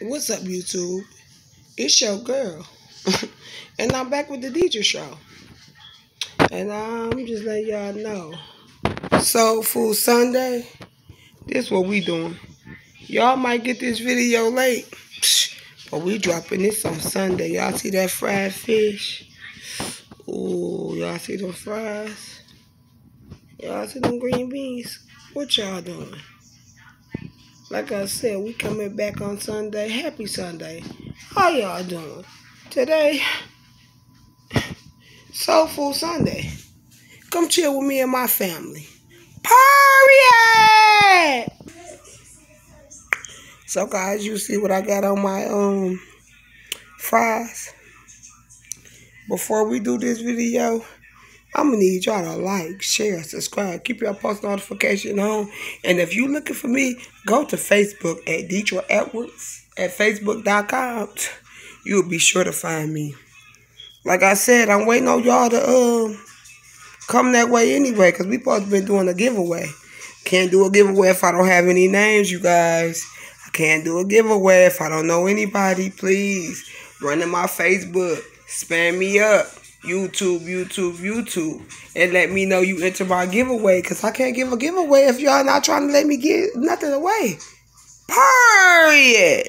What's up, YouTube? It's your girl. and I'm back with the DJ show. And uh, I'm just letting y'all know. Soul Food Sunday. This what we doing. Y'all might get this video late. But we dropping this on Sunday. Y'all see that fried fish? Ooh, y'all see them fries? Y'all see them green beans? What y'all doing? Like I said, we coming back on Sunday. Happy Sunday. How y'all doing? Today, Soul Food Sunday. Come chill with me and my family. Period! So guys, you see what I got on my um fries? Before we do this video, I'm gonna need y'all to like, share, subscribe, keep your post notification on. And if you're looking for me, go to Facebook at Ditra Edwards at Facebook.com. You'll be sure to find me. Like I said, I'm waiting on y'all to um come that way anyway, because we supposed to be doing a giveaway. Can't do a giveaway if I don't have any names, you guys. I can't do a giveaway if I don't know anybody. Please run to my Facebook, spam me up. YouTube, YouTube, YouTube, and let me know you enter my giveaway because I can't give a giveaway if y'all not trying to let me get nothing away. Period.